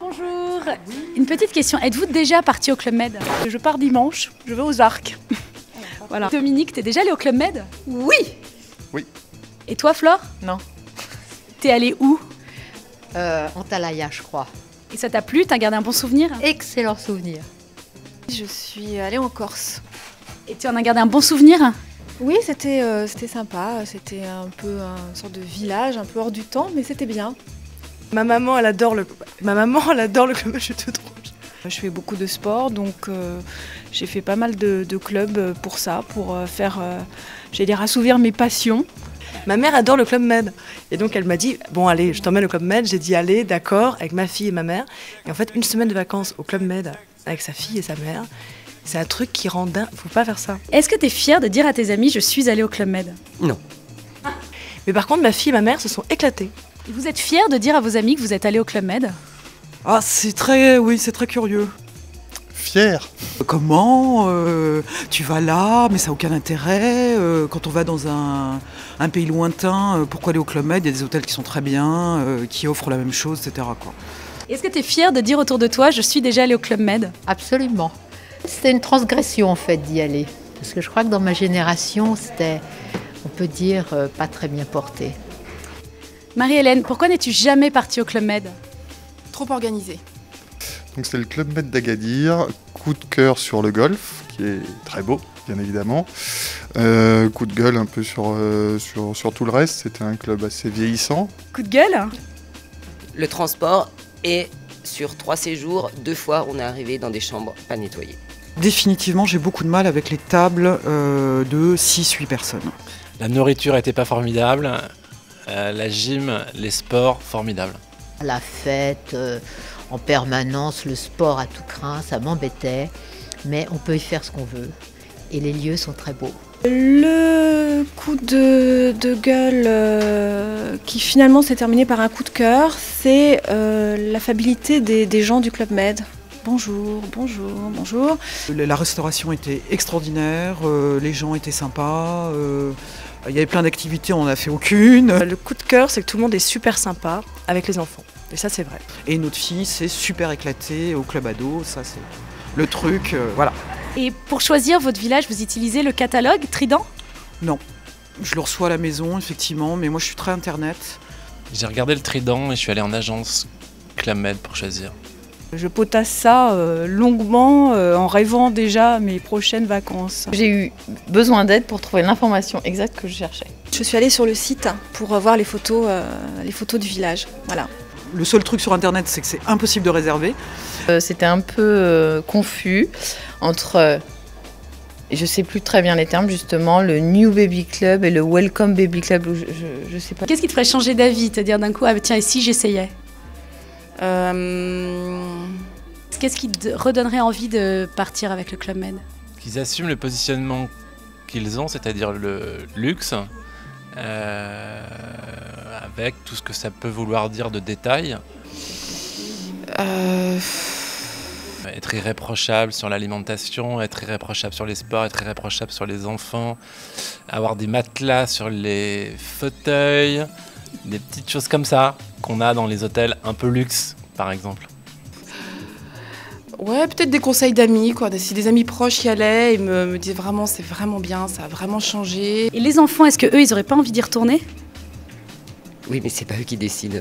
Bonjour. Une petite question. Êtes-vous déjà parti au Club Med Je pars dimanche, je vais aux Arcs. Voilà. Dominique, t'es déjà allé au Club Med Oui Oui. Et toi, Flore Non. T'es allé où Euh, Antalaya, je crois. Et ça t'a plu T'as gardé un bon souvenir Excellent souvenir. Je suis allée en Corse. Et tu en as gardé un bon souvenir Oui, c'était euh, c'était sympa. C'était un peu une sorte de village, un peu hors du temps, mais c'était bien. Ma maman, elle adore le, ma maman, elle adore le club. Je toute rouge. Je fais beaucoup de sport, donc euh, j'ai fait pas mal de, de clubs pour ça, pour euh, faire, euh, j'allais dire, assouvir mes passions. Ma mère adore le club Med. Et donc elle m'a dit Bon, allez, je t'emmène au club Med. J'ai dit Allez, d'accord, avec ma fille et ma mère. Et en fait, une semaine de vacances au club Med avec sa fille et sa mère, c'est un truc qui rend dingue. Faut pas faire ça. Est-ce que t'es fière de dire à tes amis je suis allée au Club Med? Mais par contre, ma fille et ma mère se sont éclatées. Et Vous êtes fière de dire à vos amis que vous êtes allé au Club Med? Ah, c'est très, oui, c'est très curieux. Fier. Comment euh, tu vas là, mais ça n'a aucun intérêt. euh, quand on va dans un, un pays lointain, euh, pourquoi aller au Club Med? Il y a des hôtels qui sont très bien, euh, qui offrent la même chose, etc. Quoi. Est-ce que t'es fière de dire autour de toi je suis déjà allée au Club Med? Absolument. C'était une transgression en fait d'y aller. Parce que je crois que dans ma génération, c'était, on peut dire, pas très bien porté. Marie-Hélène, pourquoi n'es-tu jamais partie au Club Med? Trop organisé. Donc c'est le Club Med d'Agadir. Coup de cœur sur le golf, qui est très beau, bien évidemment. Euh, coup de gueule un peu sur, euh, sur, sur tout le reste. C'était un club assez vieillissant. Coup de gueule? Le transport et sur trois séjours, deux fois, on est arrivé dans des chambres pas nettoyées. Définitivement, j'ai beaucoup de mal avec les tables euh, de 6-8 personnes. La nourriture était pas formidable. Euh, la gym, les sports, formidables. La fête, euh, en permanence, le sport à tout craint, ça m'embêtait. Mais on peut y faire ce qu'on veut. Et les lieux sont très beaux. Le coup de, de gueule euh, qui finalement s'est terminé par un coup de cœur, c'est euh, l'affabilité des, des gens du Club Med. Bonjour, bonjour, bonjour. La restauration était extraordinaire, euh, les gens étaient sympas, euh, il y avait plein d'activités, on n'en a fait aucune. Le coup de cœur, c'est que tout le monde est super sympa avec les enfants. Et ça, c'est vrai. Et notre fille s'est super éclatée au club ado, ça c'est le truc, euh, voilà. Et pour choisir votre village, vous utilisez le catalogue Trident? Je le reçois à la maison, effectivement, mais moi je suis très internet. J'ai regardé le Trident et je suis allé en agence Club Med pour choisir. Je potasse ça euh, longuement euh, en rêvant déjà mes prochaines vacances. J'ai eu besoin d'aide pour trouver l'information exacte que je cherchais. Je suis allée sur le site pour voir les photos, euh, les photos du village. Voilà. Le seul truc sur internet, c'est que c'est impossible de réserver. Euh, C'était un peu euh, confus entre, euh, je sais plus très bien les termes justement, le New Baby Club et le Welcome Baby Club. ou Je, je, je sais pas. Qu'est-ce qui te ferait changer d'avis? Te dire d'un coup, ah tiens, et si j'essayais? Euh, Qu'est-ce qui te redonnerait envie de partir avec le Club Med Qu'ils assument le positionnement qu'ils ont, c'est-à-dire le luxe, euh, avec tout ce que ça peut vouloir dire de détails. euh, Être irréprochable sur l'alimentation, être irréprochable sur les sports, être irréprochable sur les enfants, avoir des matelas sur les fauteuils, des petites choses comme ça qu'on a dans les hôtels un peu luxe, par exemple. Ouais, peut-être des conseils d'amis, quoi. Si des amis proches y allaient et me, me disaient vraiment c'est vraiment bien, ça a vraiment changé. Et les enfants, est-ce que eux, ils auraient pas envie d'y retourner? Oui, mais c'est pas eux qui décident.